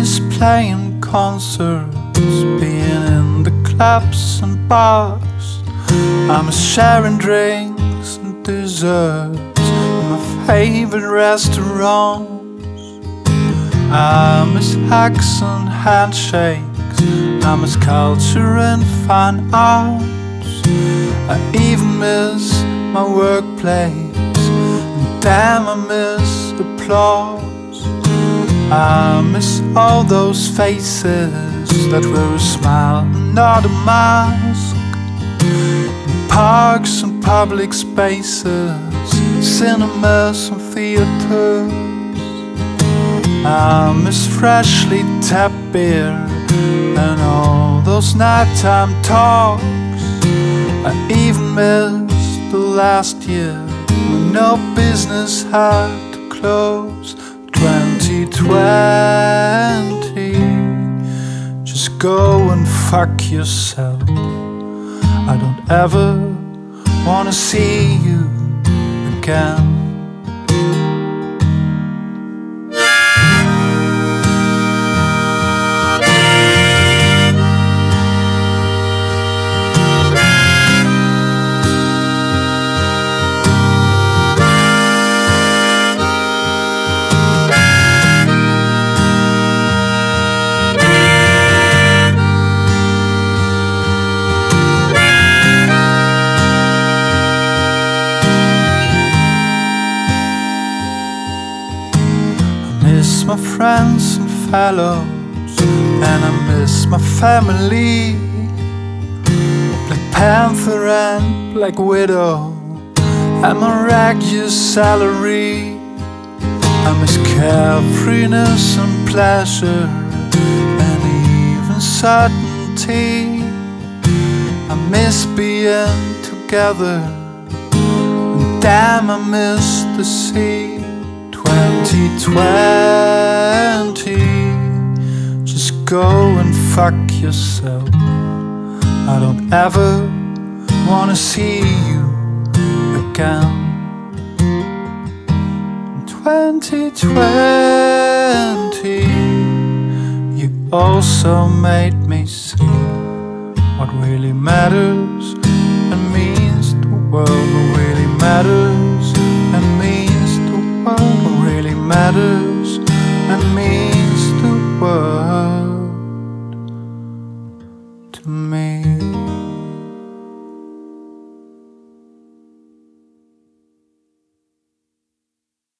miss playing concerts, being in the clubs and bars. I miss sharing drinks and desserts in my favorite restaurants. I miss hugs and handshakes. I miss culture and fine arts. I even miss my workplace. And damn, I miss applause. I miss all those faces that were a smile and not a mask. Parks and public spaces, cinemas and theaters. I miss freshly tapped beer and all those nighttime talks. I even miss the last year when no business had to close. 2020, just go and fuck yourself. I don't ever wanna see you again. My friends and fellows, and I miss my family. Black Panther and Black Widow, and my regular salary. I miss carefreeness and pleasure, and even certainty. I miss being together, and damn, I miss the sea. 2020 Just go and fuck yourself. I don't ever wanna see you again. 2020 You also made me see What really matters and means the world What really matters and